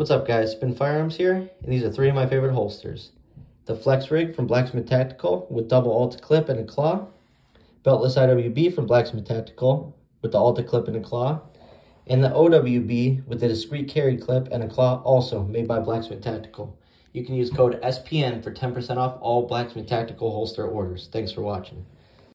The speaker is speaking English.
What's up guys, Spin Firearms here, and these are three of my favorite holsters. The Flex Rig from Blacksmith Tactical with double alt clip and a claw. Beltless IWB from Blacksmith Tactical with the alt clip and a claw. And the OWB with the discreet carry clip and a claw also made by Blacksmith Tactical. You can use code SPN for 10% off all Blacksmith Tactical holster orders. Thanks for watching.